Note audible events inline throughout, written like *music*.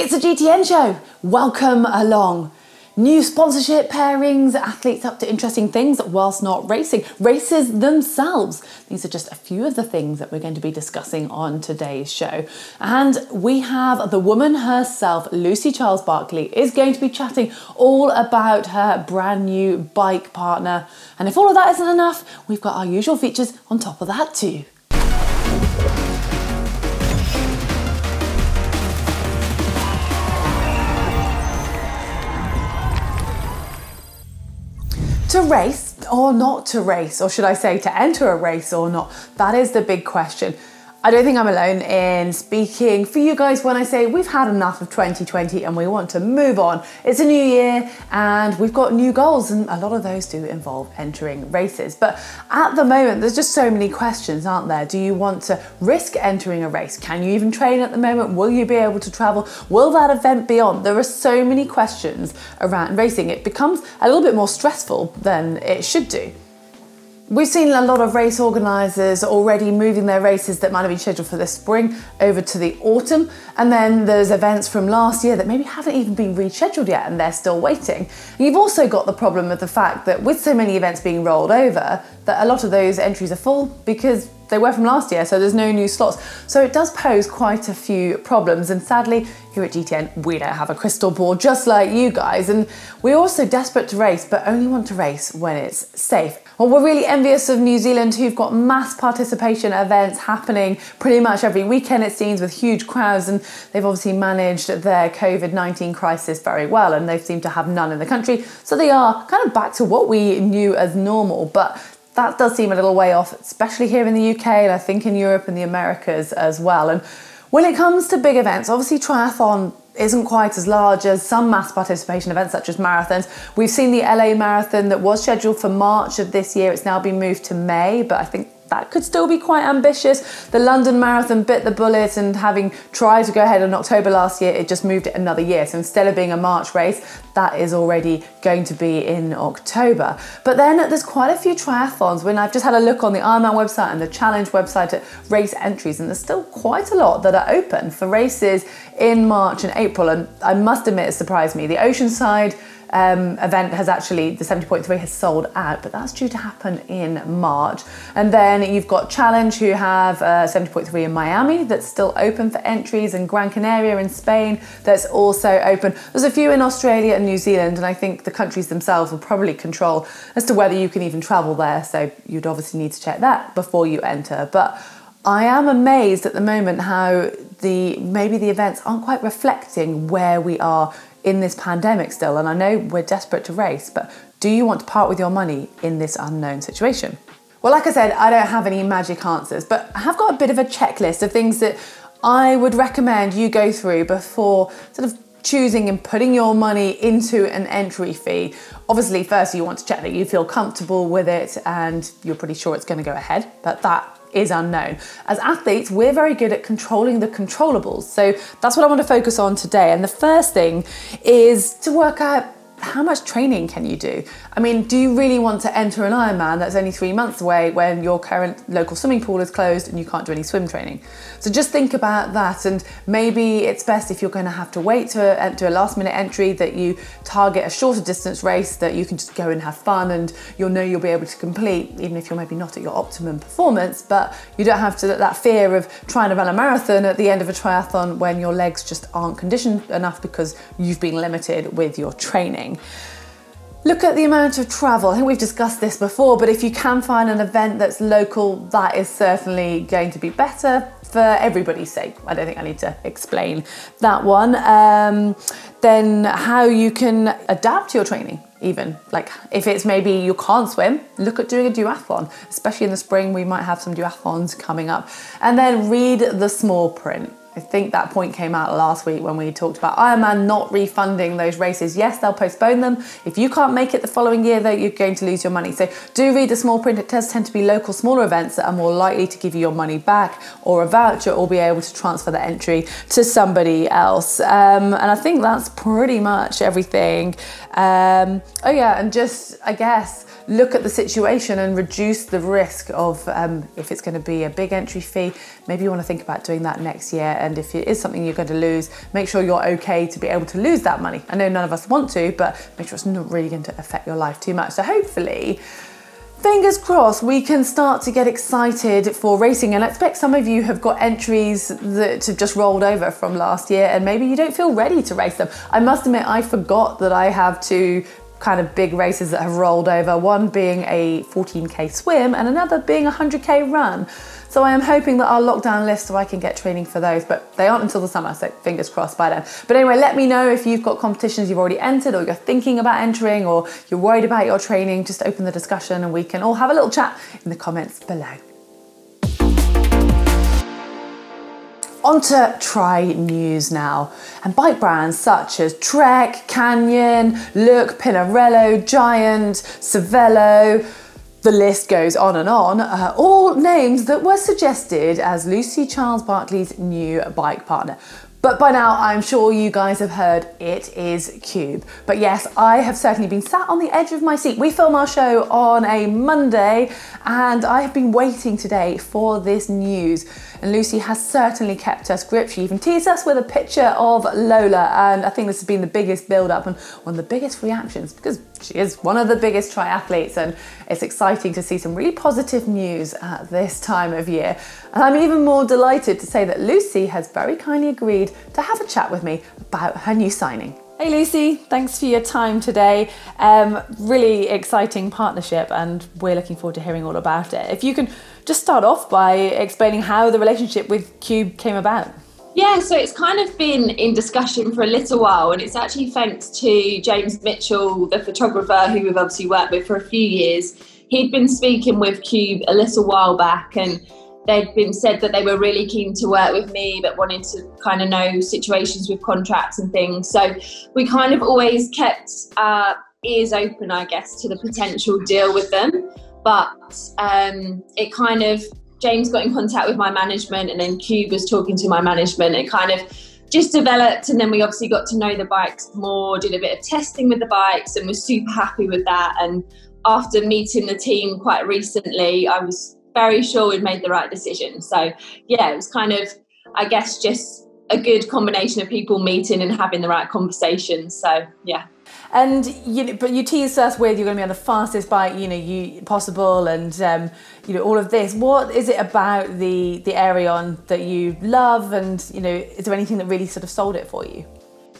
It's a GTN show. Welcome along. New sponsorship pairings, athletes up to interesting things whilst not racing, races themselves. These are just a few of the things that we're going to be discussing on today's show. And we have the woman herself, Lucy Charles Barclay, is going to be chatting all about her brand new bike partner. And if all of that isn't enough, we've got our usual features on top of that too. To race or not to race, or should I say to enter a race or not? That is the big question. I don't think I'm alone in speaking for you guys when I say we've had enough of 2020 and we want to move on. It's a new year and we've got new goals, and a lot of those do involve entering races. But at the moment, there's just so many questions, aren't there? Do you want to risk entering a race? Can you even train at the moment? Will you be able to travel? Will that event be on? There are so many questions around racing. It becomes a little bit more stressful than it should do. We've seen a lot of race organisers already moving their races that might have been scheduled for the spring over to the autumn. And then there's events from last year that maybe haven't even been rescheduled yet and they're still waiting. You've also got the problem of the fact that with so many events being rolled over, that a lot of those entries are full because they were from last year, so there's no new slots. So it does pose quite a few problems. And sadly, here at GTN, we don't have a crystal ball just like you guys. And we're also desperate to race, but only want to race when it's safe. Well, we're really envious of New Zealand, who've got mass participation events happening pretty much every weekend, it seems, with huge crowds. And they've obviously managed their COVID 19 crisis very well, and they seem to have none in the country. So they are kind of back to what we knew as normal. But that does seem a little way off, especially here in the UK, and I think in Europe and the Americas as well. And when it comes to big events, obviously triathlon isn't quite as large as some mass participation events such as marathons. We've seen the LA Marathon that was scheduled for March of this year. It's now been moved to May, but I think that could still be quite ambitious. The London Marathon bit the bullet and having tried to go ahead in October last year, it just moved it another year. So instead of being a March race, that is already going to be in October. But then there's quite a few triathlons when I've just had a look on the Ironman website and the Challenge website at race entries, and there's still quite a lot that are open for races in March and April. And I must admit, it surprised me. The Oceanside um, event has actually, the 70.3 has sold out, but that's due to happen in March. And then you've got Challenge, who have uh, 70.3 in Miami that's still open for entries, and Gran Canaria in Spain that's also open. There's a few in Australia and New Zealand, and I think the countries themselves will probably control as to whether you can even travel there. So you'd obviously need to check that before you enter. But I am amazed at the moment how the maybe the events aren't quite reflecting where we are in this pandemic still. And I know we're desperate to race, but do you want to part with your money in this unknown situation? Well, like I said, I don't have any magic answers, but I have got a bit of a checklist of things that I would recommend you go through before sort of choosing and putting your money into an entry fee. Obviously, first you want to check that you feel comfortable with it and you're pretty sure it's going to go ahead, but that is unknown. As athletes, we're very good at controlling the controllables. So that's what I want to focus on today. And the first thing is to work out how much training can you do? I mean, do you really want to enter an Ironman that's only three months away when your current local swimming pool is closed and you can't do any swim training? So just think about that, and maybe it's best if you're going to have to wait to uh, enter a last minute entry that you target a shorter distance race that you can just go and have fun and you'll know you'll be able to complete, even if you're maybe not at your optimum performance, but you don't have to that fear of trying to run a marathon at the end of a triathlon when your legs just aren't conditioned enough because you've been limited with your training. Look at the amount of travel. I think we've discussed this before, but if you can find an event that's local, that is certainly going to be better for everybody's sake. I don't think I need to explain that one. Um, then how you can adapt your training even like if it's maybe you can't swim look at doing a duathlon especially in the spring we might have some duathlons coming up and then read the small print I think that point came out last week when we talked about Ironman not refunding those races. Yes, they'll postpone them. If you can't make it the following year, though, you're going to lose your money. So do read the small print. It does tend to be local, smaller events that are more likely to give you your money back or a voucher or be able to transfer the entry to somebody else. Um, and I think that's pretty much everything. Um, oh, yeah, and just, I guess, look at the situation and reduce the risk of um, if it's going to be a big entry fee, maybe you want to think about doing that next year. And if it is something you're going to lose, make sure you're okay to be able to lose that money. I know none of us want to, but make sure it's not really going to affect your life too much. So hopefully, Fingers crossed we can start to get excited for racing and I expect some of you have got entries that have just rolled over from last year and maybe you don't feel ready to race them. I must admit I forgot that I have two kind of big races that have rolled over, one being a 14k swim and another being a 100k run. So I am hoping that our lockdown lifts so I can get training for those, but they aren't until the summer, so fingers crossed by then. But anyway, let me know if you've got competitions you've already entered or you're thinking about entering or you're worried about your training, just open the discussion and we can all have a little chat in the comments below. On to tri news now. And bike brands such as Trek, Canyon, Look, Pinarello, Giant, Cervelo, the list goes on and on, uh, all names that were suggested as Lucy Charles Barclay's new bike partner. But by now, I'm sure you guys have heard it is Cube. But yes, I have certainly been sat on the edge of my seat. We film our show on a Monday, and I have been waiting today for this news and Lucy has certainly kept us gripped. She even teased us with a picture of Lola, and I think this has been the biggest build up and one of the biggest reactions because she is one of the biggest triathletes, and it's exciting to see some really positive news at this time of year. And I'm even more delighted to say that Lucy has very kindly agreed to have a chat with me about her new signing. Hey Lucy, thanks for your time today. Um, really exciting partnership, and we're looking forward to hearing all about it. If you can just start off by explaining how the relationship with Cube came about. Yeah, so it's kind of been in discussion for a little while, and it's actually thanks to James Mitchell, the photographer who we've obviously worked with for a few years. He'd been speaking with Cube a little while back, and they'd been said that they were really keen to work with me, but wanted to kind of know situations with contracts and things. So we kind of always kept our ears open, I guess, to the potential deal with them. But um, it kind of James got in contact with my management, and then Cube was talking to my management. It kind of just developed, and then we obviously got to know the bikes more, did a bit of testing with the bikes, and was super happy with that. And after meeting the team quite recently, I was very sure we'd made the right decision. So yeah, it was kind of, I guess, just a good combination of people meeting and having the right conversations. So yeah. And you but you teased us with you're going to be on the fastest bike, you know, you possible, and um, you know all of this. What is it about the the Aerium that you love, and you know, is there anything that really sort of sold it for you?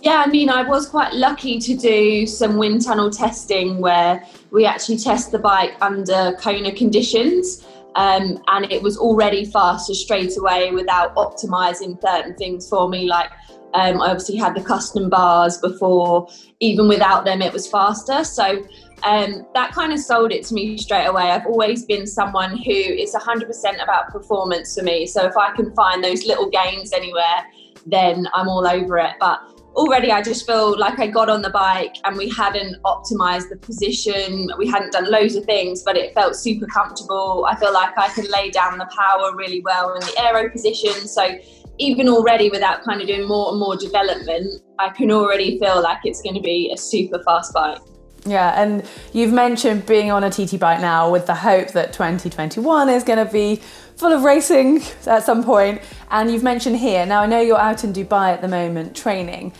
Yeah, I mean, I was quite lucky to do some wind tunnel testing where we actually test the bike under Kona conditions. Um, and it was already faster straight away without optimizing certain things for me. Like um, I obviously had the custom bars before, even without them, it was faster. So um, that kind of sold it to me straight away. I've always been someone who is 100% about performance for me. So if I can find those little gains anywhere, then I'm all over it. But already I just feel like I got on the bike and we hadn't optimized the position. We hadn't done loads of things, but it felt super comfortable. I feel like I could lay down the power really well in the aero position. So even already without kind of doing more and more development, I can already feel like it's going to be a super fast bike. Yeah, and you've mentioned being on a TT bike now with the hope that 2021 is going to be full of racing *laughs* at some point. And you've mentioned here, now I know you're out in Dubai at the moment training.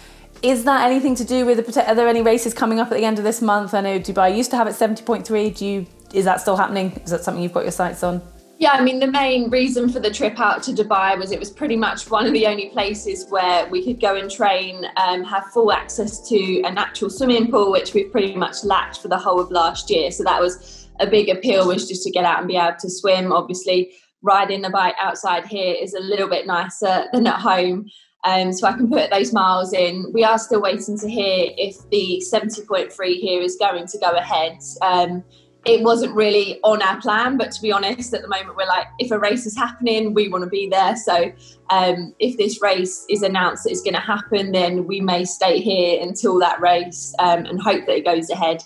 Is that anything to do with the, are there any races coming up at the end of this month? I know Dubai used to have it 70.3. Do you, is that still happening? Is that something you've got your sights on? Yeah, I mean, the main reason for the trip out to Dubai was it was pretty much one of the only places where we could go and train, um, have full access to a natural swimming pool, which we've pretty much lacked for the whole of last year. So that was a big appeal, was just to get out and be able to swim. Obviously, riding the bike outside here is a little bit nicer than at home. Um, so I can put those miles in. We are still waiting to hear if the 70.3 here is going to go ahead. Um, it wasn't really on our plan, but to be honest, at the moment we're like, if a race is happening, we want to be there. So um, if this race is announced that it's going to happen, then we may stay here until that race um, and hope that it goes ahead.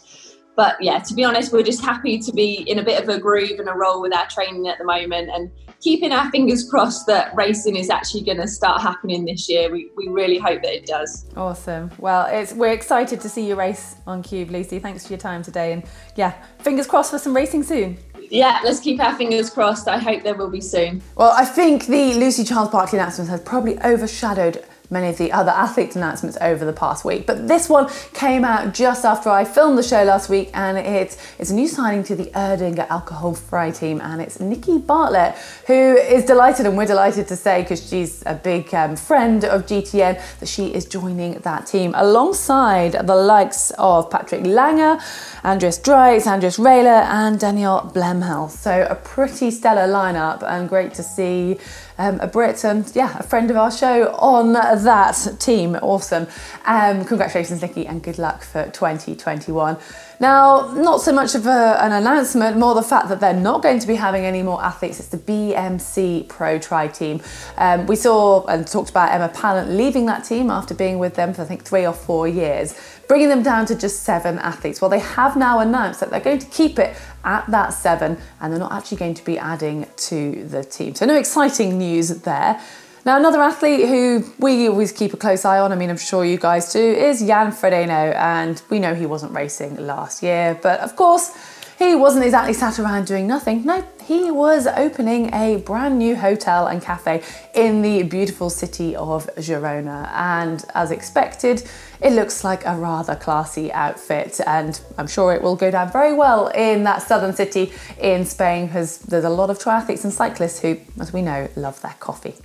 But yeah, to be honest, we're just happy to be in a bit of a groove and a roll with our training at the moment and keeping our fingers crossed that racing is actually going to start happening this year. We, we really hope that it does. Awesome. Well, it's we're excited to see you race on Cube, Lucy. Thanks for your time today. And yeah, fingers crossed for some racing soon. Yeah, let's keep our fingers crossed. I hope there will be soon. Well, I think the Lucy Charles Barclay announcement has probably overshadowed many of the other athletes' announcements over the past week. But this one came out just after I filmed the show last week, and it's it's a new signing to the Erdinger Alcohol Free team, and it's Nikki Bartlett, who is delighted, and we're delighted to say because she's a big um, friend of GTN that she is joining that team alongside the likes of Patrick Lange, Andreas Dreitz, Andreas Raelert, and Daniel Bleymehl. So a pretty stellar lineup, and great to see um, a Brit and yeah, a friend of our show on that team. Awesome. Um, congratulations, Nikki, and good luck for 2021. Now, not so much of a, an announcement, more the fact that they're not going to be having any more athletes. It's the BMC Pro Tri team. Um, we saw and talked about Emma Pallant leaving that team after being with them for I think three or four years, bringing them down to just seven athletes. Well, they have now announced that they're going to keep it at that seven and they're not actually going to be adding to the team. So, no exciting news there. Now, another athlete who we always keep a close eye on, I mean, I'm sure you guys do, is Jan Frodeno. And we know he wasn't racing last year, but of course, he wasn't exactly sat around doing nothing. No, he was opening a brand new hotel and cafe in the beautiful city of Girona. And as expected, it looks like a rather classy outfit. And I'm sure it will go down very well in that southern city in Spain because there's a lot of triathletes and cyclists who, as we know, love their coffee.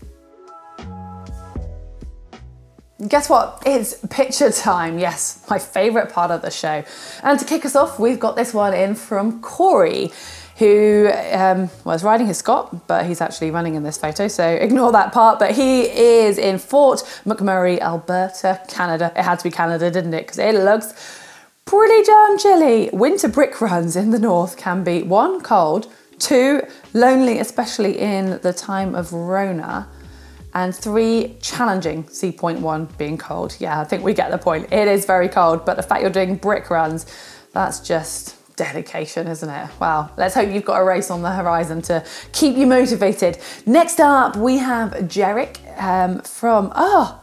Guess what? It's picture time. Yes, my favourite part of the show. And to kick us off, we've got this one in from Corey, who um, was riding his Scott, but he's actually running in this photo, so ignore that part. But he is in Fort McMurray, Alberta, Canada. It had to be Canada, didn't it? Because it looks pretty darn chilly. Winter brick runs in the north can be one, cold, two, lonely, especially in the time of Rona and three, challenging, C point one being cold. Yeah, I think we get the point. It is very cold, but the fact you're doing brick runs, that's just dedication, isn't it? Wow. Let's hope you've got a race on the horizon to keep you motivated. Next up, we have Jarek um, from, oh,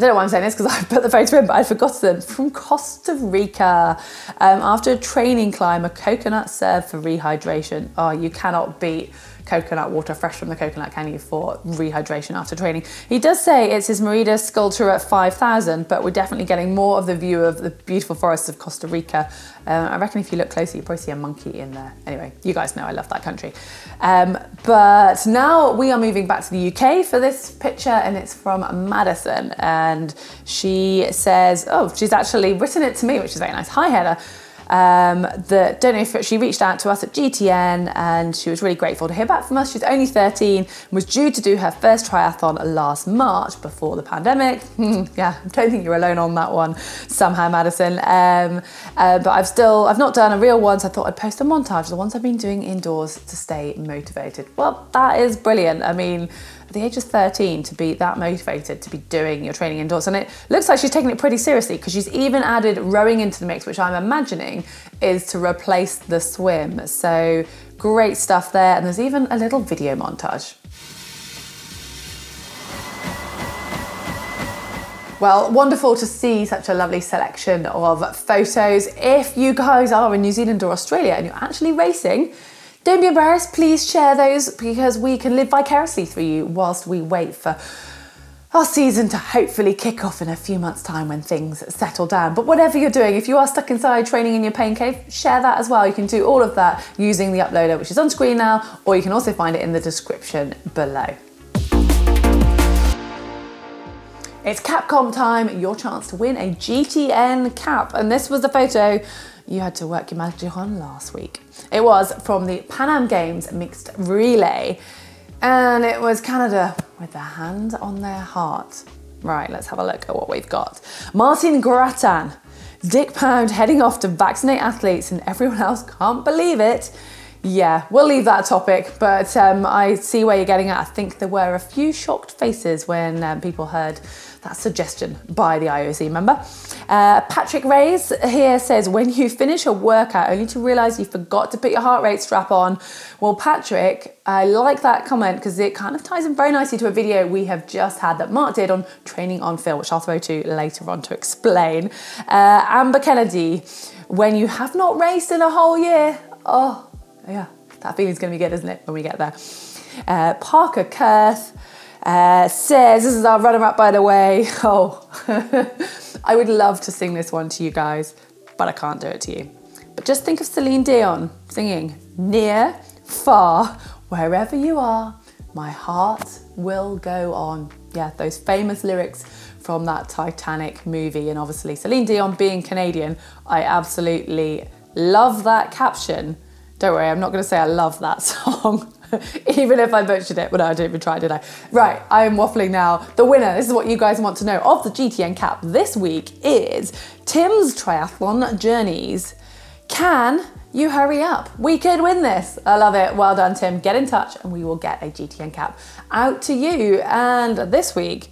I don't know why I'm saying this because I put the photo in, but I'd forgotten. From Costa Rica. Um, after a training climb, a coconut served for rehydration. Oh, you cannot beat coconut water fresh from the coconut can you for rehydration after training. He does say it's his Merida Scultura at 5,000, but we're definitely getting more of the view of the beautiful forests of Costa Rica. Um, I reckon if you look closely, you probably see a monkey in there. Anyway, you guys know I love that country. Um, but now we are moving back to the UK for this picture, and it's from Madison. And she says, oh, she's actually written it to me, which is very nice. Hi, Heather um, that don't know if she reached out to us at GTN and she was really grateful to hear back from us. She's only 13 and was due to do her first triathlon last March before the pandemic. *laughs* yeah, I don't think you're alone on that one somehow, Madison. Um, uh, but I've still, I've not done a real one, so I thought I'd post a montage of the ones I've been doing indoors to stay motivated. Well, that is brilliant. I mean, at the age of 13 to be that motivated to be doing your training indoors. And it looks like she's taking it pretty seriously because she's even added rowing into the mix, which I'm imagining is to replace the swim. So great stuff there. And there's even a little video montage. Well, wonderful to see such a lovely selection of photos. If you guys are in New Zealand or Australia and you're actually racing, don't be embarrassed, please share those because we can live vicariously through you whilst we wait for our season to hopefully kick off in a few months' time when things settle down. But whatever you're doing, if you are stuck inside training in your pain cave, share that as well. You can do all of that using the uploader, which is on screen now, or you can also find it in the description below. It's Capcom time, your chance to win a GTN cap. And this was the photo you had to work your magic on last week. It was from the Pan Am Games mixed relay, and it was Canada with their hand on their heart. Right, let's have a look at what we've got. Martin Gratan, Dick Pound heading off to vaccinate athletes, and everyone *laughs* else can't believe it. Yeah, we'll leave that topic, but um, I see where you're getting at. I think there were a few shocked faces when um, people heard that suggestion by the IOC member. Uh, Patrick Reyes here says, when you finish a workout only to realise you forgot to put your heart rate strap on. Well, Patrick, I like that comment because it kind of ties in very nicely to a video we have just had that Mark did on training on feel, which I'll throw to later on to explain. Uh, Amber Kennedy, when you have not raced in a whole year, oh, yeah, that feeling's going to be good, isn't it, when we get there? Uh, Parker Kurth uh, says, this is our runner up, by the way. *laughs* Oh, *laughs* I would love to sing this one to you guys, but I can't do it to you. But just think of Celine Dion singing, near, far, wherever you are, my heart will go on. Yeah, those famous lyrics from that Titanic movie. And obviously, Celine Dion being Canadian, I absolutely love that caption. Don't worry, I'm not going to say I love that *laughs* song. *laughs* even if I butchered it. But no, I didn't even try, did I? Right, I am waffling now. The winner, this is what you guys want to know, of the GTN Cap this week is Tim's Triathlon Journeys. Can you hurry up? We could win this. I love it. Well done, Tim. Get in touch and we will get a GTN Cap out to you. And this week,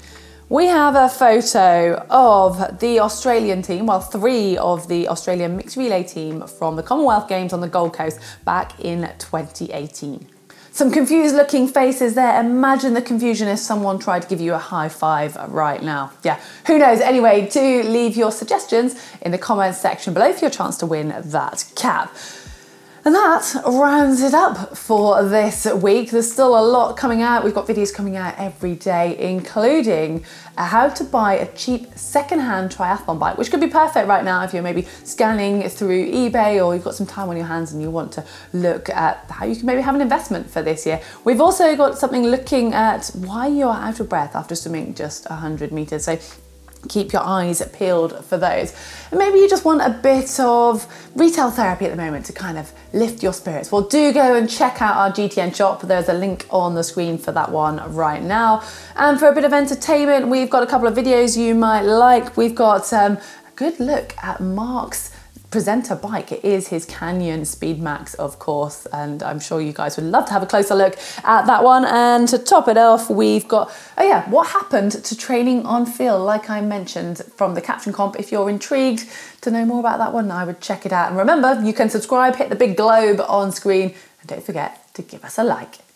we have a photo of the Australian team, well, three of the Australian mixed relay team from the Commonwealth Games on the Gold Coast back in 2018. Some confused looking faces there. Imagine the confusion if someone tried to give you a high five right now. Yeah, who knows? Anyway, do leave your suggestions in the comments section below for your chance to win that cap. And that rounds it up for this week. There's still a lot coming out. We've got videos coming out every day, including uh, how to buy a cheap secondhand triathlon bike, which could be perfect right now if you're maybe scanning through eBay or you've got some time on your hands and you want to look at how you can maybe have an investment for this year. We've also got something looking at why you're out of breath after swimming just 100 meters. So keep your eyes peeled for those. And maybe you just want a bit of retail therapy at the moment to kind of lift your spirits. Well, do go and check out our GTN shop. There's a link on the screen for that one right now. And for a bit of entertainment, we've got a couple of videos you might like. We've got um, a good look at Mark's presenter bike. It is his Canyon Speedmax, of course, and I'm sure you guys would love to have a closer look at that one. And to top it off, we've got, oh yeah, what happened to training on feel, like I mentioned from the caption comp. If you're intrigued to know more about that one, I would check it out. And remember, you can subscribe, hit the big globe on screen, and don't forget to give us a like.